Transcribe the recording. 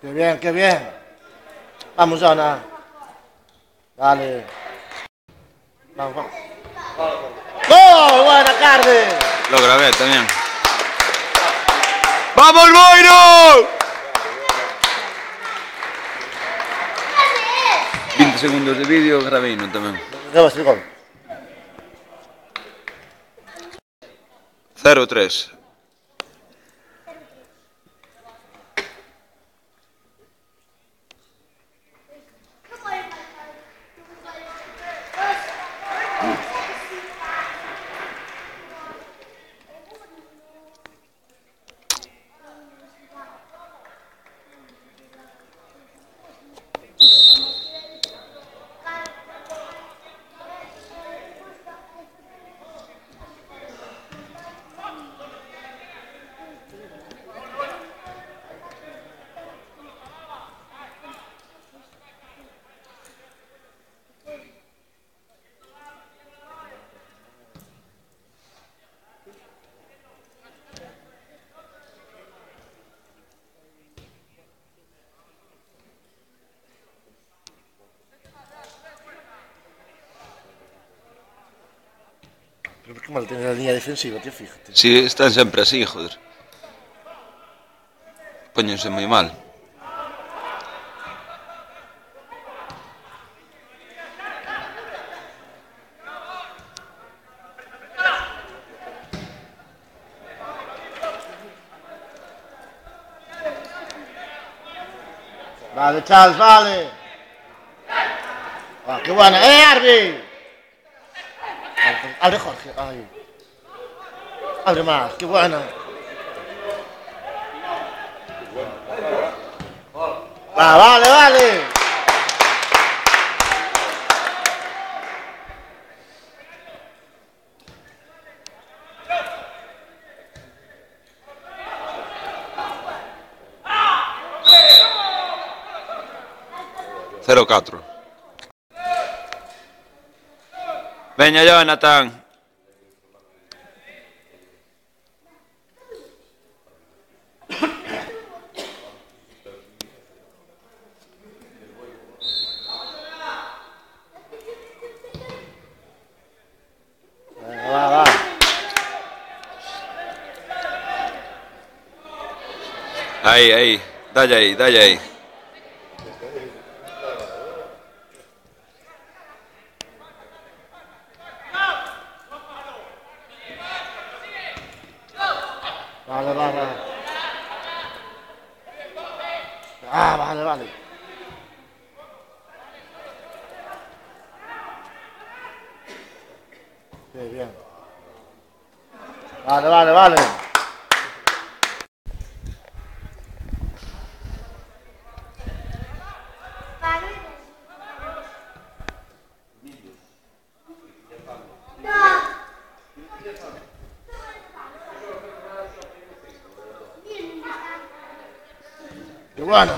Qué bien, qué bien. Vamos, Ana. Dale. Vamos, vamos. ¡Gol! ¡Buena, Carde! Lo grabé también. ¡Vamos, Boiro! 20 segundos de vídeo grabei non tamén. Grabas el gol. 0-3. Pero qué mal tiene la línea defensiva, tío, fíjate. Si están sempre así, joder. Póñense moi mal. Vale, Charles, vale. Ah, qué buena. ¡Eh, Arby! Abre, Jorge. Ay. Abre más, qué buena. Va, vale, vale. Cero catro. Venga, Jonathan. Va, va. Ahí, ahí. Dale ahí, dale ahí. Vale, vale. Ah, vale, vale. Qué bien. Vale, vale, vale. Qué bueno.